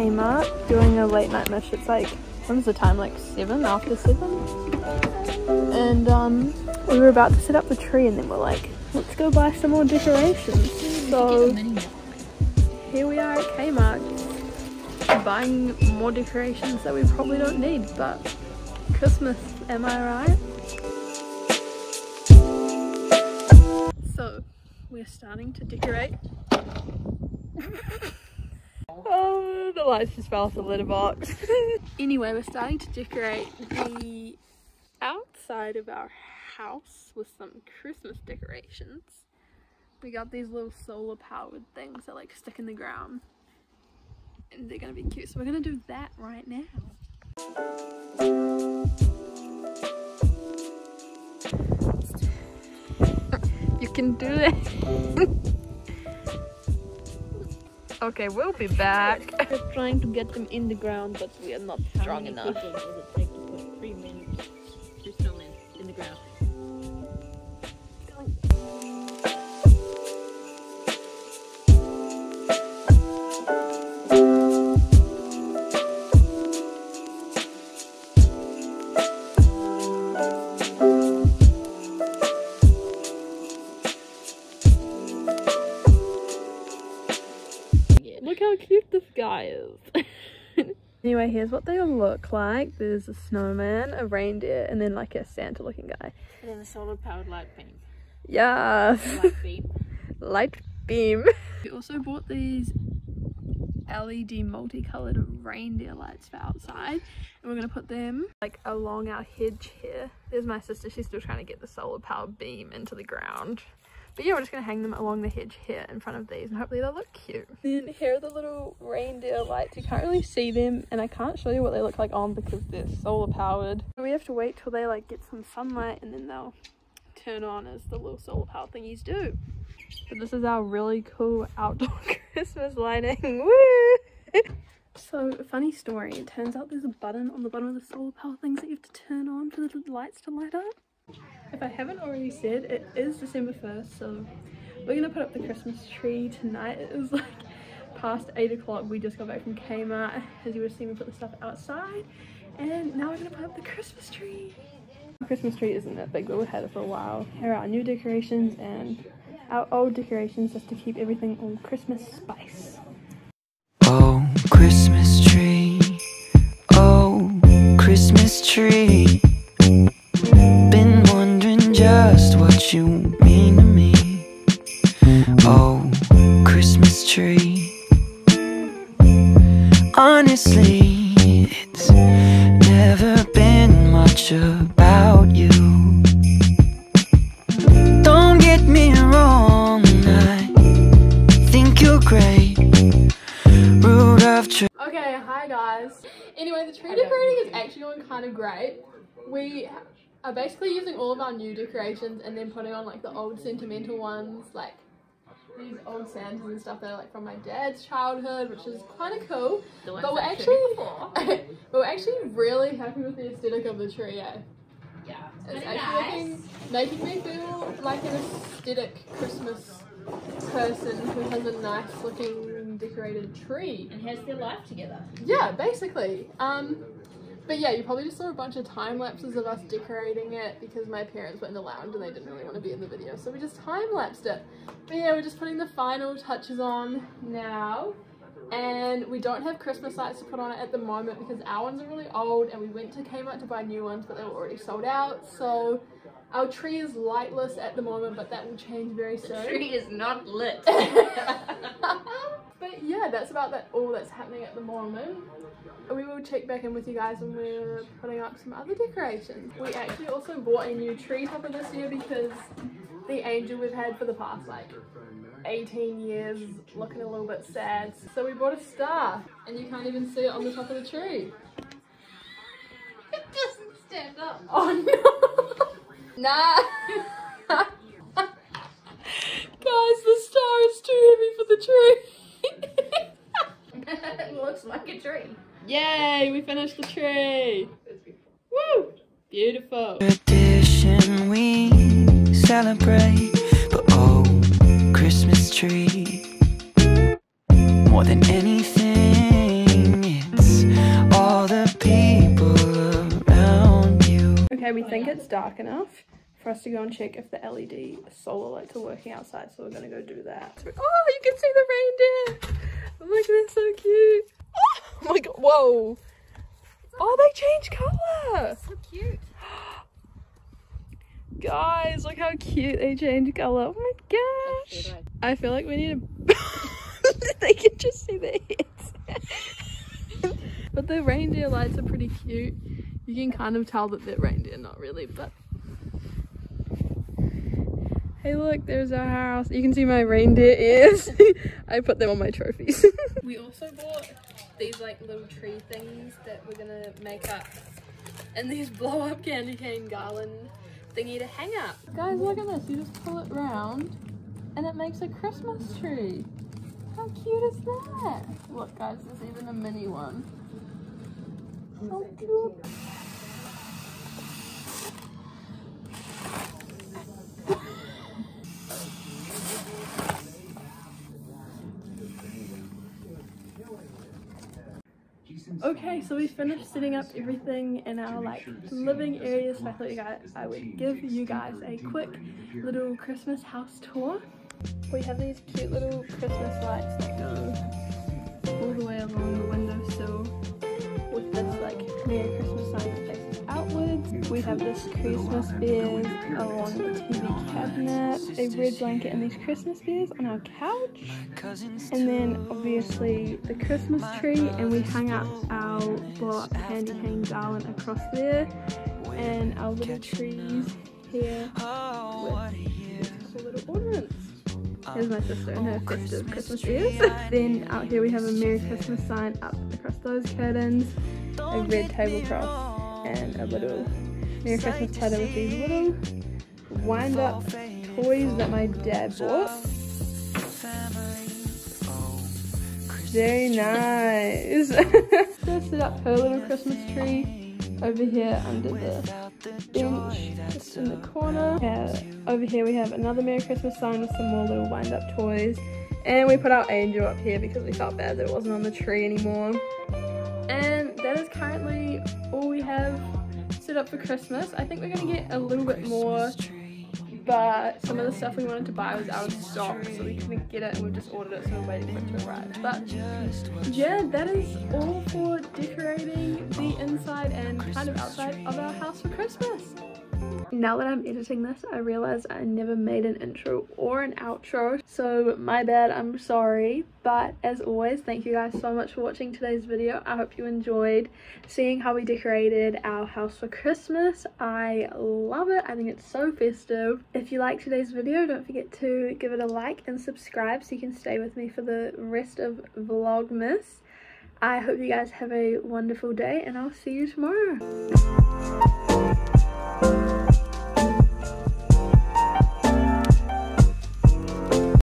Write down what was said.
Kmart doing a late night mish. It's like, when's the time? Like 7? After 7? And um, we were about to set up the tree and then we're like, let's go buy some more decorations. So here we are at Kmart buying more decorations that we probably don't need, but Christmas, am I right? So we're starting to decorate. oh, the lights just fell off the litter box. anyway, we're starting to decorate the outside of our house with some Christmas decorations. We got these little solar powered things that like stick in the ground and they're gonna be cute. So we're gonna do that right now. you can do it. okay, we'll be back. We're trying to get them in the ground, but we are not strong enough. Guy anyway, here's what they all look like. There's a snowman, a reindeer, and then like a Santa looking guy. And then a solar powered light beam. Yeah. Light beam. light beam. We also bought these LED multicolored reindeer lights for outside and we're gonna put them like along our hedge here. There's my sister, she's still trying to get the solar power beam into the ground. But yeah, we're just going to hang them along the hedge here in front of these and hopefully they'll look cute. Then here are the little reindeer lights. You can't really see them and I can't show you what they look like on because they're solar powered. We have to wait till they like get some sunlight and then they'll turn on as the little solar power thingies do. But this is our really cool outdoor Christmas lighting. Woo! So, funny story, it turns out there's a button on the bottom of the solar power things that you have to turn on for the lights to light up. If I haven't already said, it is December 1st, so we're gonna put up the Christmas tree tonight. It was like past 8 o'clock. We just got back from Kmart. As you would have seen, we put the stuff outside. And now we're gonna put up the Christmas tree. The Christmas tree isn't that big, but we've had it for a while. Here are our new decorations and our old decorations just to keep everything all Christmas spice. Oh, Christmas tree. Honestly, it's never been much about you Don't get me wrong, I think you're great Rudolph Okay, hi guys. Anyway, the tree decorating is actually going kind of great. We are basically using all of our new decorations and then putting on like the old sentimental ones, like these old Santas and stuff that are like from my dad's childhood, which is kind of cool. But we're actually, but we're actually really happy with the aesthetic of the tree. Eh? Yeah, it's, actually nice. looking, making me feel like an aesthetic Christmas person who has a nice looking decorated tree and has their life together. Yeah, basically. Um, but yeah, you probably just saw a bunch of time lapses of us decorating it because my parents were in the lounge and they didn't really want to be in the video. So we just time lapsed it. But yeah, we're just putting the final touches on now. And we don't have Christmas lights to put on it at the moment because our ones are really old and we went to Kmart to buy new ones but they were already sold out. So our tree is lightless at the moment but that will change very soon. The tree is not lit. but yeah, that's about that all that's happening at the moment. We will check back in with you guys when we're putting up some other decorations. We actually also bought a new tree topper this year because the angel we've had for the past like 18 years looking a little bit sad. So we bought a star and you can't even see it on the top of the tree. It doesn't stand up. Oh no! nah! Guys, the star is too heavy for the tree it looks like a tree. Yay, we finished the tree. Woo! Beautiful. Tradition we celebrate, but oh, Christmas tree. more than anything. It's all the people around you. Okay, we think it's dark enough for us to go and check if the LED solar lights are working outside, so we're gonna go do that. Oh, you can see the reindeer! Oh look, they're so cute! Oh my god, whoa! Oh, they change colour! So cute. Guys, look how cute they change colour. Oh my gosh! I feel like we need a... they can just see their heads. but the reindeer lights are pretty cute. You can kind of tell that they're reindeer, not really, but... Hey look, there's our house. You can see my reindeer ears. I put them on my trophies. we also bought these like little tree things that we're gonna make up. And these blow up candy cane garland thingy to hang up. Guys, look at this. You just pull it round and it makes a Christmas tree. How cute is that? Look guys, there's even a mini one. How cute. Okay, so we finished setting up everything in our like living area. So I thought you guys I would give you guys a quick little Christmas house tour. We have these cute little Christmas lights that go all the way along the windowsill with this like Merry Christmas have this Christmas bears along the TV cabinet, a red blanket and these Christmas beers on our couch. And then obviously the Christmas tree and we hung up our blow up candy cane garland across there and our little trees here with little ornaments. Here's my sister and her festive Christmas ears. then out here we have a Merry Christmas sign up across those curtains, a red tablecloth, and a little Merry Christmas platter with these little wind up toys that my dad bought. Very nice. Just set up her little Christmas tree over here under the bench just in the corner. Yeah, over here we have another Merry Christmas sign with some more little wind up toys. And we put our angel up here because we felt bad that it wasn't on the tree anymore. And that is currently all we have set up for Christmas. I think we're going to get a little bit more but some of the stuff we wanted to buy was out of stock so we couldn't get it and we just ordered it so we're waiting for it to arrive but yeah that is all for decorating the inside and kind of outside of our house for Christmas now that I'm editing this, I realize I never made an intro or an outro, so my bad, I'm sorry. But as always, thank you guys so much for watching today's video. I hope you enjoyed seeing how we decorated our house for Christmas. I love it. I think it's so festive. If you like today's video, don't forget to give it a like and subscribe so you can stay with me for the rest of Vlogmas. I hope you guys have a wonderful day and I'll see you tomorrow.